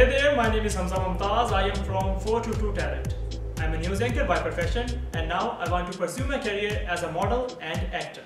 Hey there, my name is Hamza Mumtaz. I am from 422 Talent. I'm a news anchor by profession and now I want to pursue my career as a model and actor.